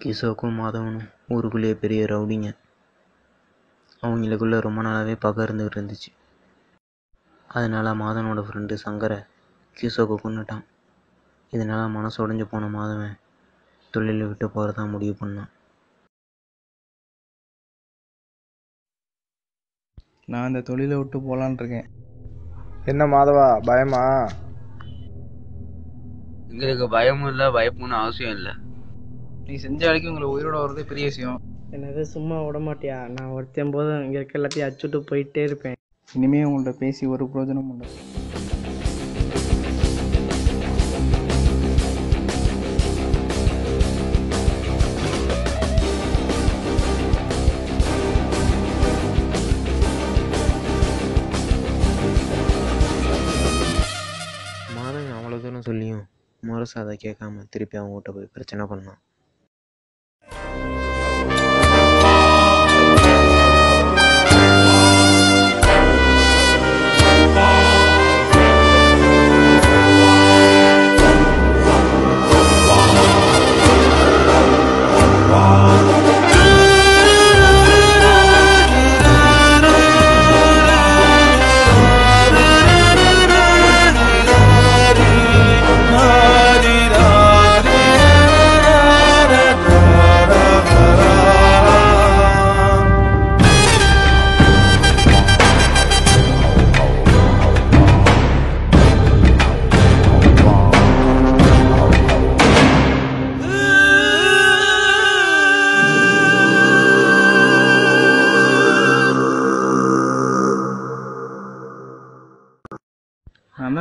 கிஷோக்கும் மாதவனும் ஊருக்குள்ளேயே பெரிய ரவுடிங்க. அவங்களுக்குள்ள ரொம்ப நாளாகவே பகை இருந்துச்சு. அதனால் மாதவனோட ஃப்ரெண்டு சங்கரை கிஷோக்கு கொன்னுட்டான். இதனால் மனசு உடைஞ்சு போன மாதவன் தொழிலை விட்டு போகிறதா முடிவு பண்ணான். நான் இந்த தொழிலை விட்டு போகலான் இருக்கேன். என்ன மாதவா பயமா? எங்களுக்கு பயமும் இல்லை பயப்படணும் அவசியம் இல்லை. நீ செஞ்ச வேலைக்கு உங்களை உயிரோட வர்றதே பெரிய விஷயம். என்னது சும்மா விட மாட்டியா? நான் ஒருத்தன் போதும் இங்கே இருக்க எல்லாத்தையும் அச்சுட்டு போயிட்டே இருப்பேன். இனிமே உங்கள்ட்ட பேசி ஒரு பிரயோஜனம் இல்லை. மாதவன் அவ்வளோ தூரம் சொல்லியும் முரசு அதை கேட்காம திருப்பி அவங்ககிட்ட போய் பிரச்சனை பண்ணான்.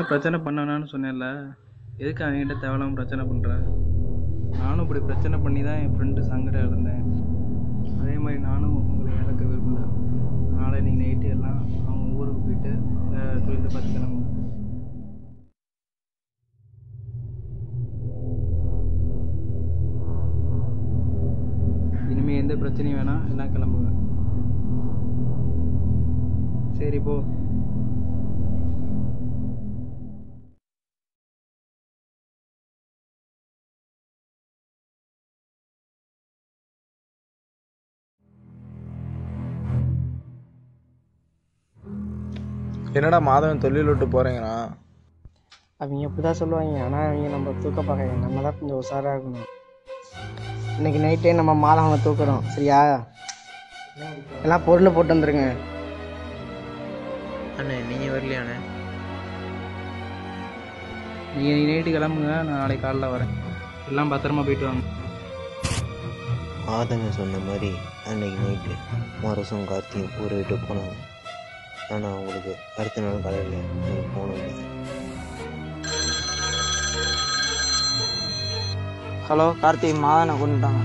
நான் பிரச்சனை பண்ணவேனான்னு சொன்னேன்ல. எதுக்கு அவங்ககிட்ட தேவையில்லாமல் பிரச்சனை பண்ணுறேன் நானும் இப்படி பிரச்சனை பண்ணி தான் என் ஃப்ரெண்டு சங்கடம் இருந்தேன். அதே மாதிரி நானும் உங்களை இழக்க விரும்பல நாளை நீங்கள் நைட்டு எல்லாம் அவங்க ஊருக்கு போயிட்டு வேறு தொழிலை பார்த்து கிளம்புங்க இனிமேல் எந்த பிரச்சனையும் வேணாம் எல்லாம் கிளம்புங்க. சரி போ. என்னடா மாதவன் தொழில் விட்டு போறீங்கண்ணா அவங்க அப்படி தான் சொல்லுவாங்க. ஆனால் அவங்க நம்ம தூக்க பார்க்க நம்ம தான் கொஞ்சம் உஷாராக இருக்கணும். இன்னைக்கு நைட்டே நம்ம மாதவனை தூக்குறோம். சரியா? எல்லாம் பொருளை போட்டு வந்துருங்க. அண்ணே நீங்கள் வரலையாண்ணே நீங்கள் நைட்டு கிளம்புங்க. நான் நாளைக்கு காலைல வரேன். எல்லாம் பத்திரமா போயிட்டு வாங்க. ஆதங்க சொன்ன மாதிரி அன்னைக்கு நைட்டு மரசும் கார்த்தியும் ஊரை விட்டு போனாங்க. ஆனால் உங்களுக்கு அடுத்த நாள் காலையில். அவங்க போன முடியாது ஹலோ கார்த்திக் மாதனை கொண்டுட்டாங்க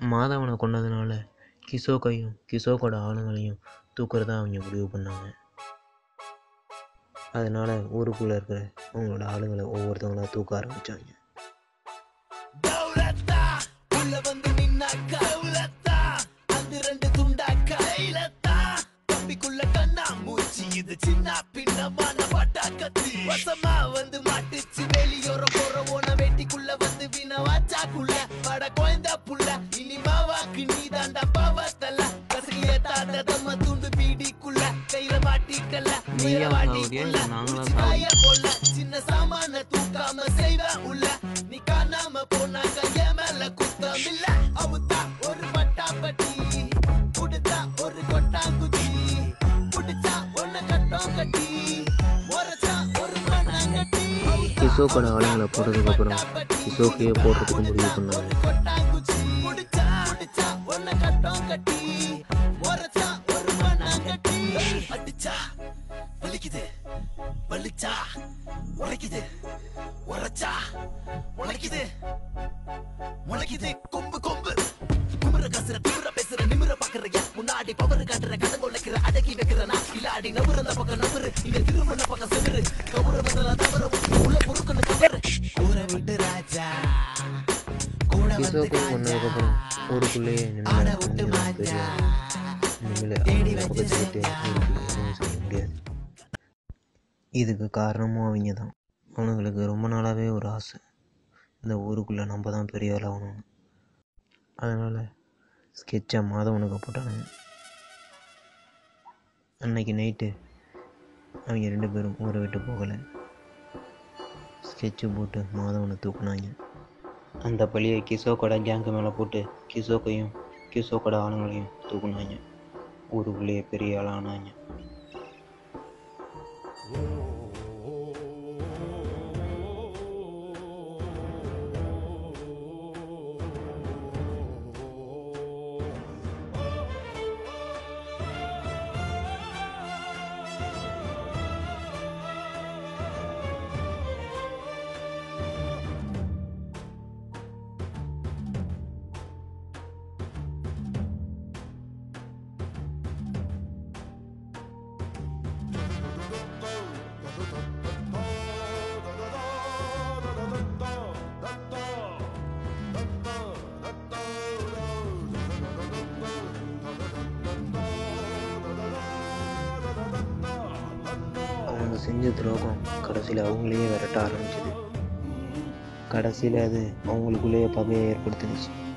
மாதவனை கொன்னதுனால கிஷோக்கையும் கிஷோக்கோட ஆளுங்களையும் தூக்குறதா அவங்க முடிவு பண்ணாங்க. அதனால ஊருக்குள்ளே இருக்கிற அவங்களோட ஆளுங்களை ஒவ்வொருத்தவங்களாக தூக்க ஆரம்பித்தாங்க இது சின்ன பின்னமான பட்டாக்கத்தி. வசமா வந்து மாட்டுச்சு வெளியோரம் போற போன வேட்டிக்குள்ள வந்து வீணவாச்சாக்குள்ள வட குழந்த புள்ள இல்லை. நாங்களா சாவுறியா கிஷோக்கோட ஆளுங்களை போட்டதுக்கப்புறம் கிஷோக்கையே போடுறதுக்கு முடிவு பண்ணாங்க. கொள்ளைக்கிற அடக்கி வைக்கிற நான் இல்லாடி நவுற அந்த பக்கம் நவுறு இங்க திருமண பக்கம் செவரு. பந்தல தவற. உள்ள பொறுக்கணும் கவரு ஊரை விட்டு ராஜா. கூட வந்து ஊருக்குள்ளேயே செய்ய முடியாது. இதுக்கு காரணமும் அவங்க தான். அவனுங்களுக்கு ரொம்ப நாளாகவே ஒரு ஆசை. இந்த ஊருக்குள்ளே நம்ம தான் பெரிய ஆள் ஆகணும்னு அதனால் ஸ்கெட்சை மாதவனுக்கு போட்டானுங்க. அன்னைக்கு நைட்டு அவங்க ரெண்டு பேரும் ஊரை விட்டு போகலை. ஸ்கெட்சு போட்டு மாதவனை தூக்குனாங்க. அந்த பழியை கடை கேங்கு மேலே போட்டு கிஷோக்கையும் கடை ஆளுங்களையும் தூக்குனாங்க. ஊருக்குள்ளேயே பெரிய ஆளானாங்க அவங்க செஞ்ச துரோகம் கடைசியில் அவங்களையே விரட்ட ஆரம்பிச்சது. கடைசியில் அது அவங்களுக்குள்ளேயே பகையை ஏற்படுத்தினுச்சு.